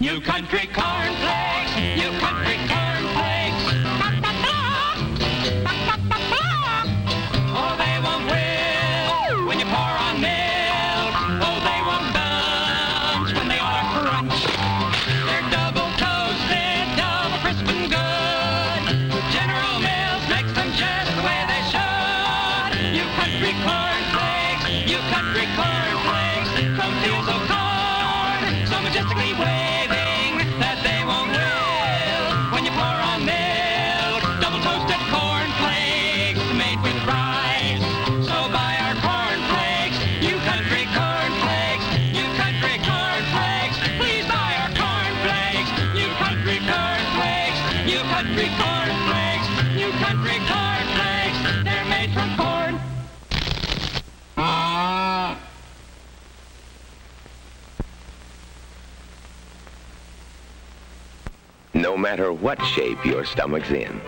New country cornflakes, new country matter what shape your stomach's in.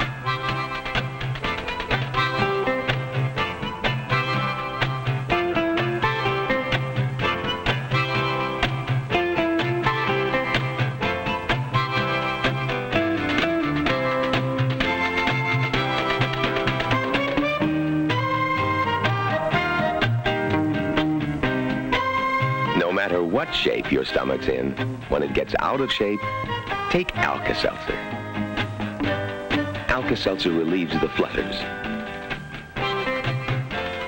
No matter what shape your stomach's in, when it gets out of shape, take Alka-Seltzer. Alka-Seltzer relieves the flutters,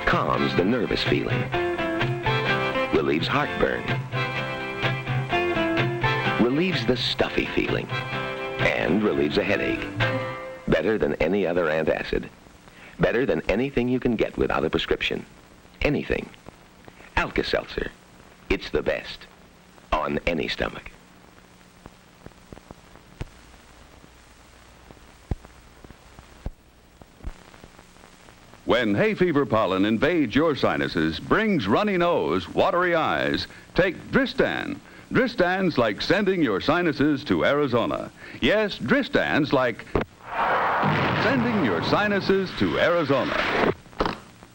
calms the nervous feeling, relieves heartburn, relieves the stuffy feeling, and relieves a headache. Better than any other antacid. Better than anything you can get without a prescription. Anything. Alka-Seltzer. It's the best on any stomach. When hay fever pollen invades your sinuses, brings runny nose, watery eyes, take Dristan. Dristan's like sending your sinuses to Arizona. Yes, Dristan's like sending your sinuses to Arizona.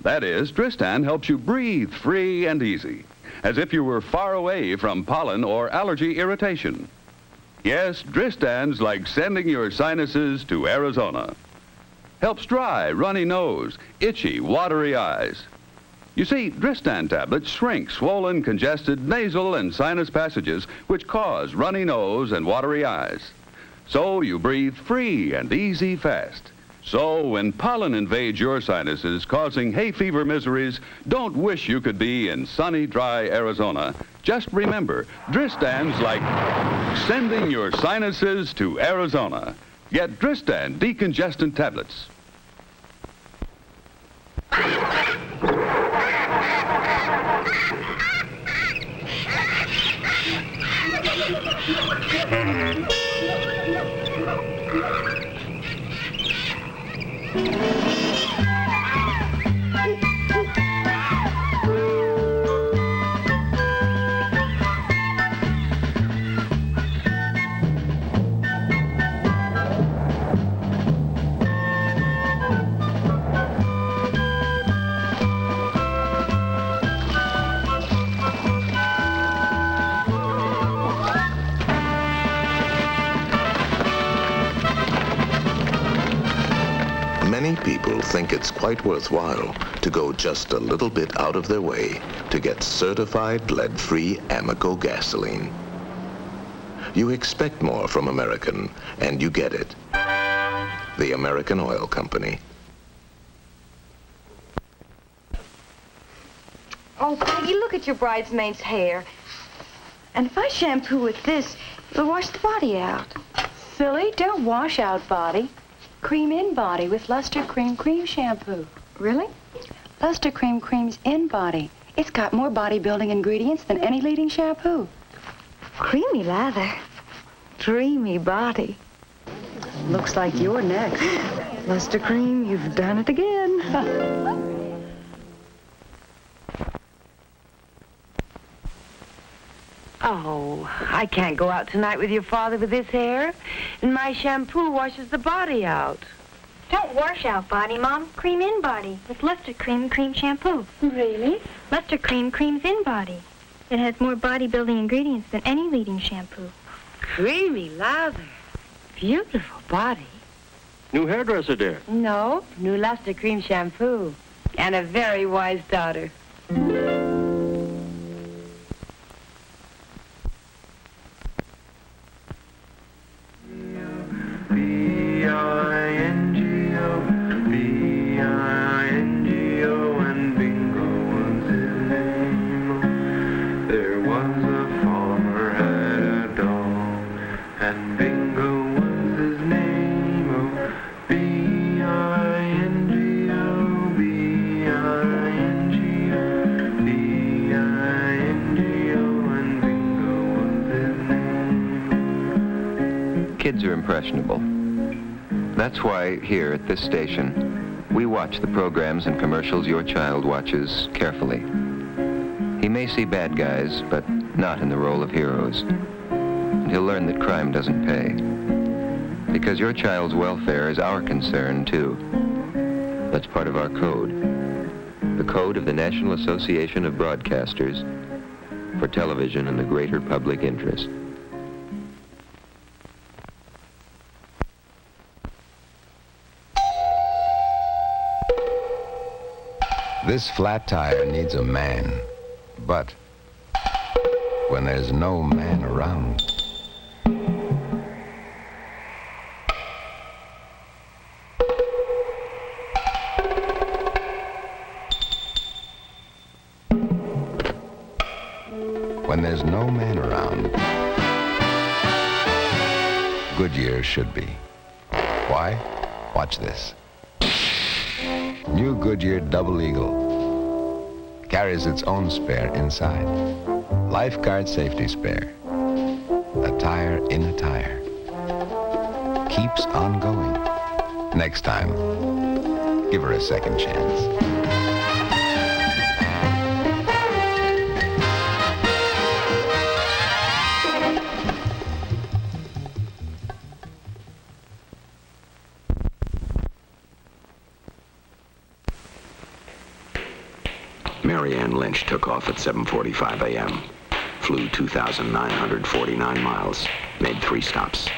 That is, Dristan helps you breathe free and easy, as if you were far away from pollen or allergy irritation. Yes, Dristan's like sending your sinuses to Arizona. Helps dry, runny nose, itchy, watery eyes. You see, Dristan tablets shrink swollen, congested nasal and sinus passages which cause runny nose and watery eyes. So you breathe free and easy fast. So when pollen invades your sinuses, causing hay fever miseries, don't wish you could be in sunny, dry Arizona. Just remember, Dristan's like sending your sinuses to Arizona. Get Dristan decongestant tablets. Many quite worthwhile to go just a little bit out of their way to get certified lead-free Amoco gasoline. You expect more from American, and you get it. The American Oil Company. Oh, Peggy, look at your bridesmaid's hair. And if I shampoo with this, it'll wash the body out. Silly, don't wash out body. Cream in body with Lustre-Creme Cream Shampoo. Really? Lustre-Creme Cream's in body. It's got more bodybuilding ingredients than any leading shampoo. Creamy lather. Dreamy body. Looks like you're next. Lustre-Creme, you've done it again. Oh, I can't go out tonight with your father with this hair. And my shampoo washes the body out. Don't wash out body, Mom. Cream in body with Lustre-Creme Cream Shampoo. Really? Lustre-Creme creams in body. It has more bodybuilding ingredients than any leading shampoo. Creamy lather. Beautiful body. New hairdresser, dear. No, new Lustre-Creme shampoo. And a very wise daughter. That's why here at this station, we watch the programs and commercials your child watches carefully. He may see bad guys, but not in the role of heroes. And he'll learn that crime doesn't pay. Because your child's welfare is our concern, too. That's part of our code. The code of the National Association of Broadcasters for television and the greater public interest. This flat tire needs a man. But when there's no man around, when there's no man around, Goodyear should be. Why? Watch this. Goodyear Double Eagle carries its own spare inside. Lifeguard safety spare. A tire in a tire. Keeps on going. Next time, give her a second chance. Lynch took off at 7.45 a.m., flew 2,949 miles, made three stops.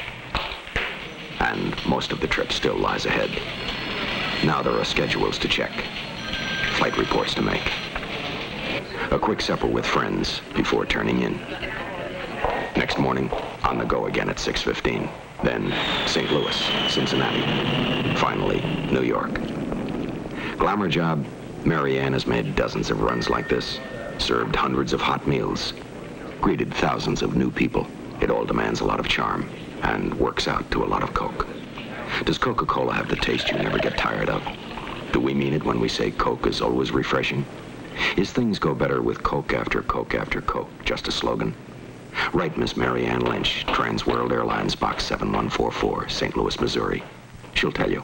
And most of the trip still lies ahead. Now there are schedules to check, flight reports to make, a quick supper with friends before turning in. Next morning, on the go again at 6.15. Then St. Louis, Cincinnati. Finally, New York. Glamour job, Mary Ann has made dozens of runs like this, served hundreds of hot meals, greeted thousands of new people. It all demands a lot of charm and works out to a lot of Coke. Does Coca-Cola have the taste you never get tired of? Do we mean it when we say Coke is always refreshing? Is things go better with Coke after Coke after Coke just a slogan? Write Miss Marianne Lynch, Trans World Airlines, Box 7144, St. Louis, Missouri. She'll tell you.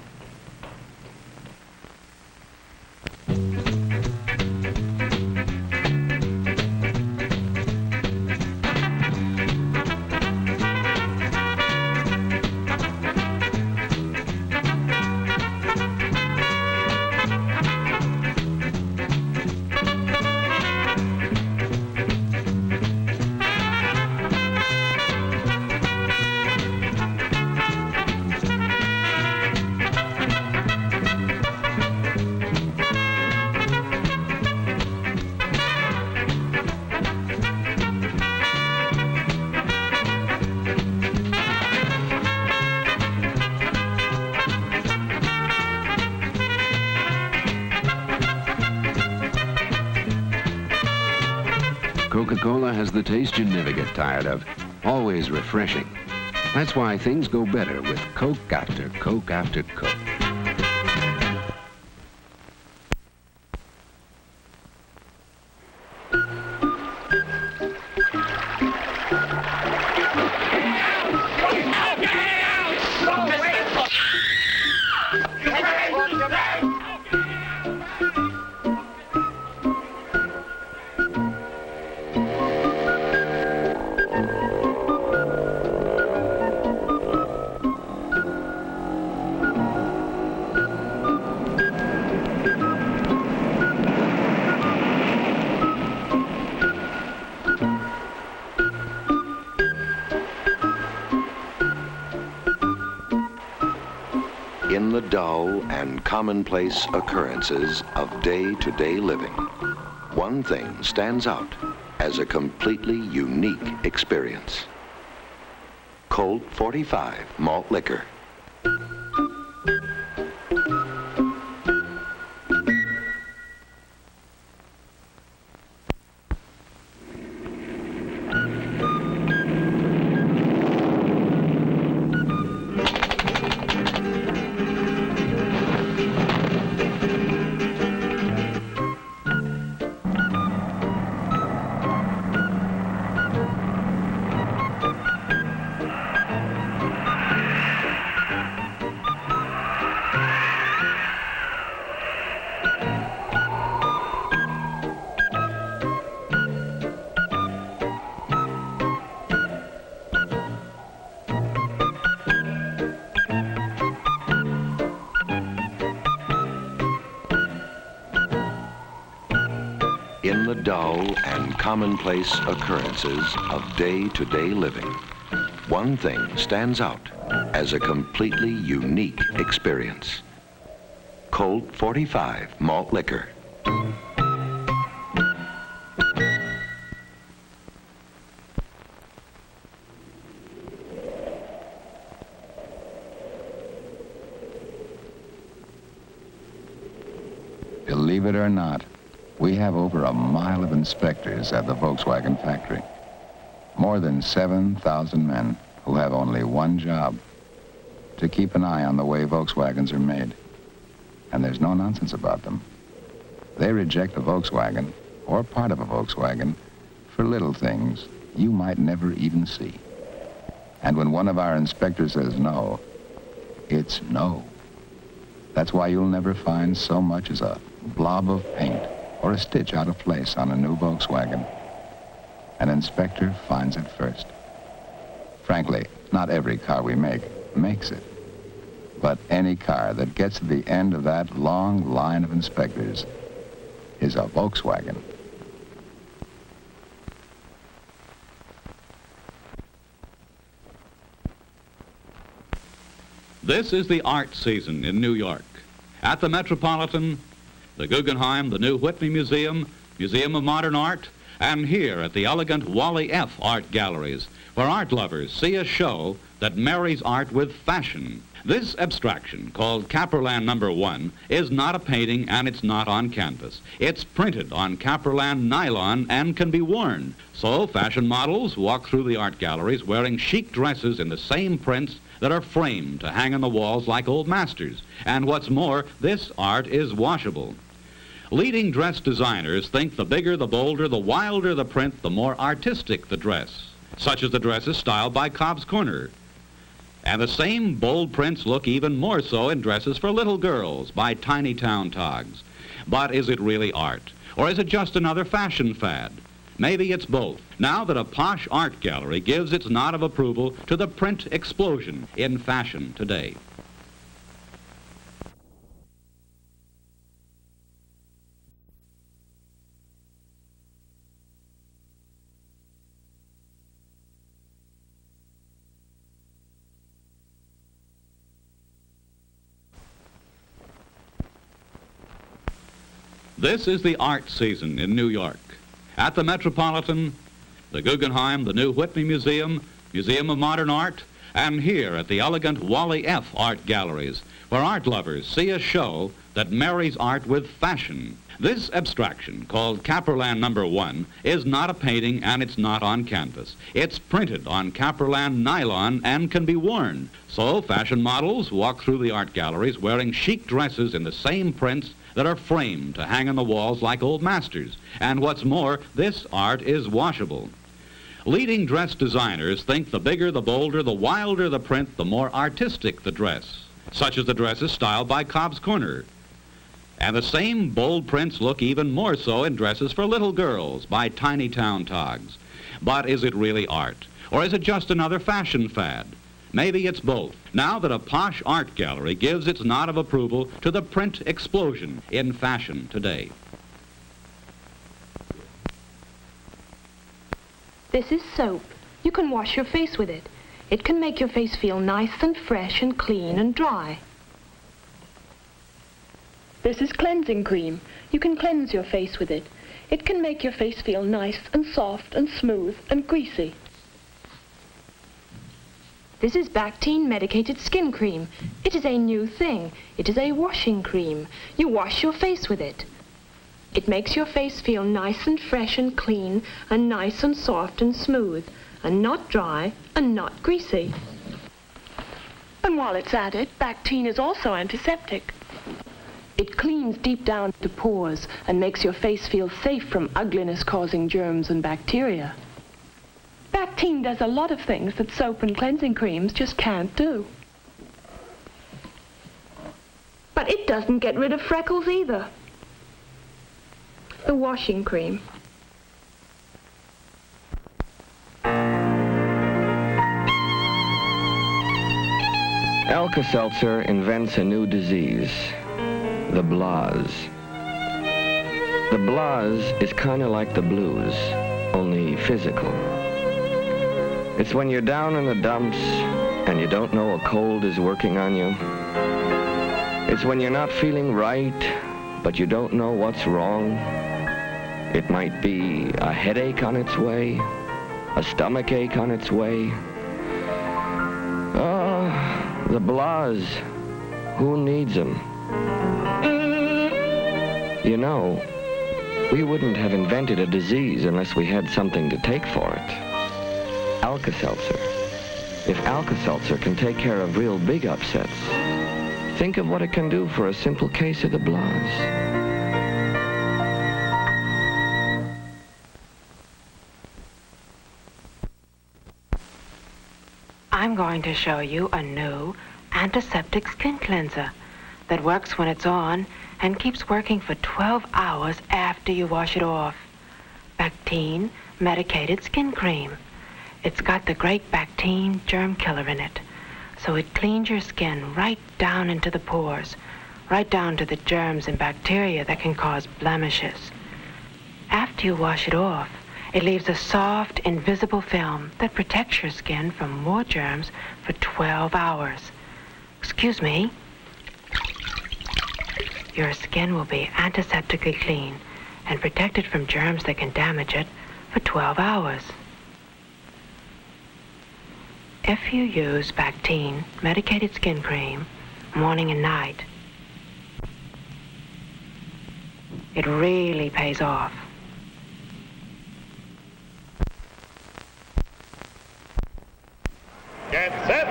The taste you never get tired of. Always refreshing. That's why things go better with Coke after Coke after Coke. Commonplace occurrences of day-to-day living, one thing stands out as a completely unique experience. Colt 45 malt liquor. Dull and commonplace occurrences of day-to-day living, one thing stands out as a completely unique experience. Colt 45 malt liquor. Believe it or not, we have over a mile inspectors at the Volkswagen factory. More than 7,000 men who have only one job, to keep an eye on the way Volkswagens are made. And there's no nonsense about them. They reject a Volkswagen, or part of a Volkswagen, for little things you might never even see. And when one of our inspectors says no, it's no. That's why you'll never find so much as a blob of paint or a stitch out of place on a new Volkswagen. An inspector finds it first. Frankly, not every car we make makes it. But any car that gets to the end of that long line of inspectors is a Volkswagen. This is the art season in New York. At the Metropolitan, the Guggenheim, the new Whitney Museum, Museum of Modern Art, and here at the elegant Wally F. Art Galleries, where art lovers see a show that marries art with fashion. This abstraction, called Caprolan Number One, is not a painting and it's not on canvas. It's printed on Caprolan nylon and can be worn. So fashion models walk through the art galleries wearing chic dresses in the same prints that are framed to hang on the walls like old masters. And what's more, this art is washable. Leading dress designers think the bigger, the bolder, the wilder the print, the more artistic the dress, such as the dresses styled by Cobb's Corner. And the same bold prints look even more so in dresses for little girls by Tiny Town Togs. But is it really art? Or is it just another fashion fad? Maybe it's both. Now that a posh art gallery gives its nod of approval to the print explosion in fashion today. This is the art season in New York. At the Metropolitan, the Guggenheim, the new Whitney Museum, Museum of Modern Art, and here at the elegant Wally F. Art Galleries, where art lovers see a show that marries art with fashion. This abstraction, called Caprolan Number One, is not a painting and it's not on canvas. It's printed on Caprolan nylon and can be worn. So fashion models walk through the art galleries wearing chic dresses in the same prints that are framed to hang on the walls like old masters. And what's more, this art is washable. Leading dress designers think the bigger, the bolder, the wilder the print, the more artistic the dress, such as the dresses styled by Cobb's Corner. And the same bold prints look even more so in dresses for little girls by Tiny Town Togs. But is it really art? Or is it just another fashion fad? Maybe it's both. Now that a posh art gallery gives its nod of approval to the print explosion in fashion today. This is soap. You can wash your face with it. It can make your face feel nice and fresh and clean and dry. This is cleansing cream. You can cleanse your face with it. It can make your face feel nice and soft and smooth and greasy. This is Bactine medicated skin cream. It is a new thing. It is a washing cream. You wash your face with it. It makes your face feel nice and fresh and clean and nice and soft and smooth and not dry and not greasy. And while it's at it, Bactine is also antiseptic. It cleans deep down to pores and makes your face feel safe from ugliness-causing germs and bacteria. Bactine does a lot of things that soap and cleansing creams just can't do. But it doesn't get rid of freckles either. The washing cream. Alka-Seltzer invents a new disease, the blahs. The blahs is kind of like the blues, only physical. It's when you're down in the dumps and you don't know a cold is working on you. It's when you're not feeling right, but you don't know what's wrong. It might be a headache on its way, a stomach ache on its way. Oh, the blahs. Who needs them? You know, we wouldn't have invented a disease unless we had something to take for it. Alka-Seltzer. If Alka-Seltzer can take care of real big upsets, think of what it can do for a simple case of the blahs. I'm going to show you a new antiseptic skin cleanser that works when it's on and keeps working for 12 hours after you wash it off. Bactine medicated skin cream. It's got the great Bactine germ killer in it, so it cleans your skin right down into the pores, right down to the germs and bacteria that can cause blemishes. After you wash it off, it leaves a soft, invisible film that protects your skin from more germs for 12 hours. Excuse me. Your skin will be antiseptically clean and protected from germs that can damage it for 12 hours. If you use Bactine medicated skin cream morning and night, it really pays off. Get set.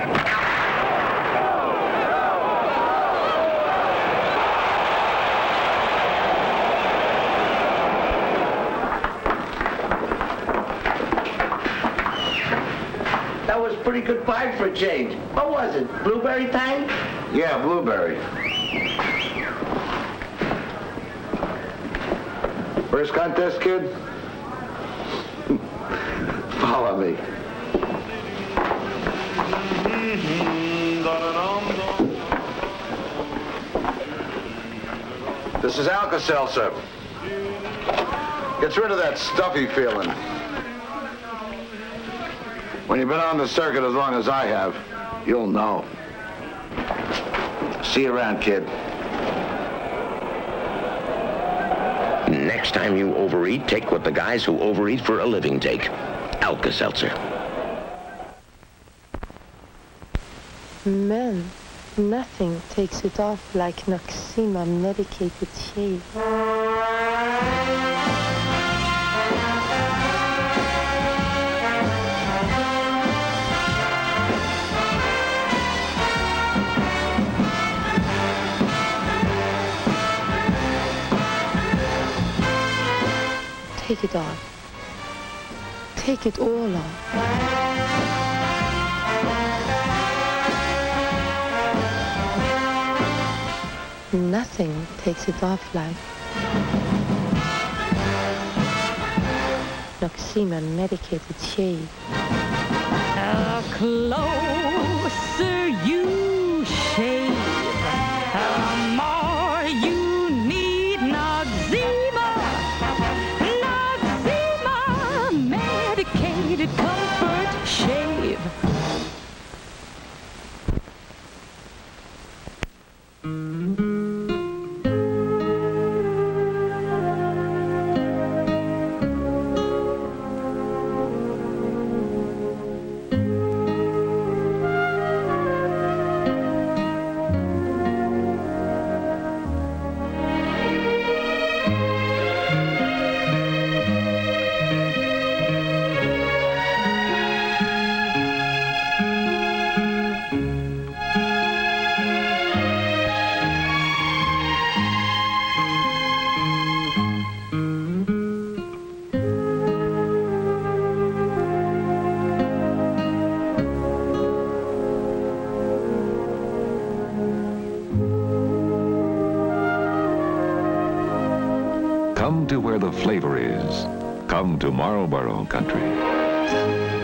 That was pretty good vibe for a change. What was it? Blueberry tang? Yeah, blueberry. First contest, kid? Follow me. This is Alka-Seltzer. Gets rid of that stuffy feeling. When you've been on the circuit as long as I have, you'll know. See you around, kid. Next time you overeat, take what the guys who overeat for a living take. Alka-Seltzer. Men, nothing takes it off like Noxzema medicated shave. Take it off. Take it all off. Nothing takes it off like Noxzema medicated shave. The closer the flavor is. Come to Marlboro Country.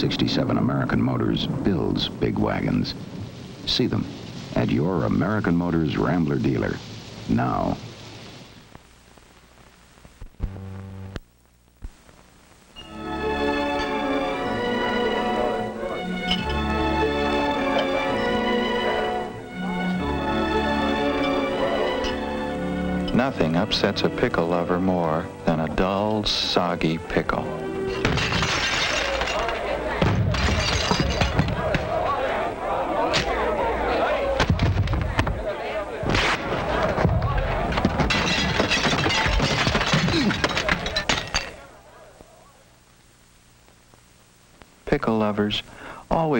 67 American Motors builds big wagons. See them at your American Motors Rambler dealer now. Nothing upsets a pickle lover more than a dull, soggy pickle.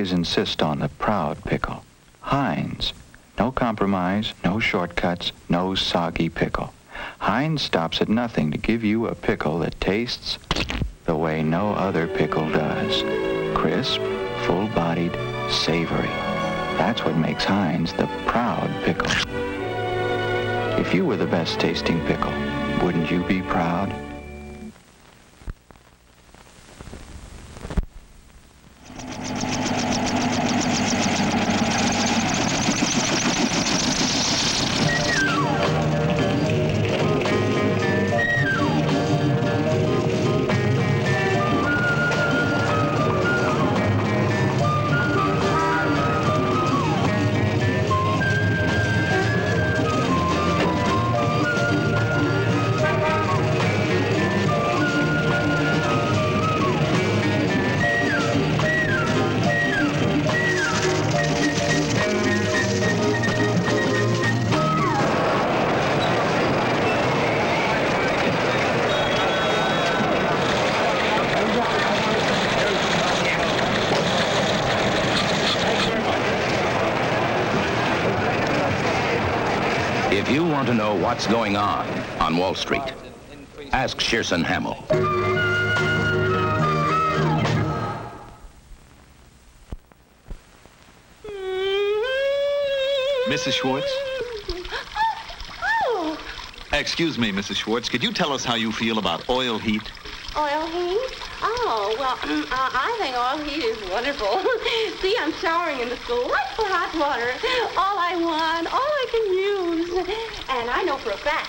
Always insist on the proud pickle. Heinz. No compromise, no shortcuts, no soggy pickle. Heinz stops at nothing to give you a pickle that tastes the way no other pickle does. Crisp, full-bodied, savory. That's what makes Heinz the proud pickle. If you were the best tasting pickle, wouldn't you be proud? What's going on on Wall Street, ask Shearson Hammill. Mrs. Schwartz? Oh, Excuse me, Mrs. Schwartz. Could you tell us how you feel about oil heat? oil heat? Oh, well, uh, I think oil heat is wonderful. See, I'm showering in the for hot water. All I want, all I can use. And I know for a fact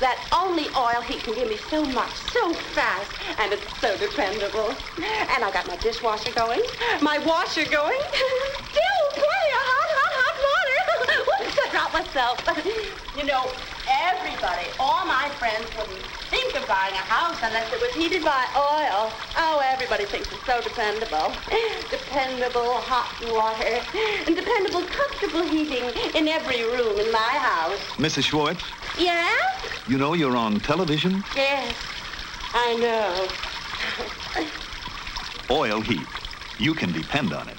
that only oil heat can give me so much, so fast, and it's so dependable. And I got my dishwasher going, my washer going. Still plenty of hot, hot, hot water. Whoops, I dropped myself. You know, everybody, all my friends wouldn't think of buying a house unless it was heated by oil. Oh, everybody thinks it's so dependable. Dependable hot water and dependable comfortable heating in every room in my house. Mrs. Schwartz, Yeah? you know you're on television? Yes, I know. Oil heat. You can depend on it.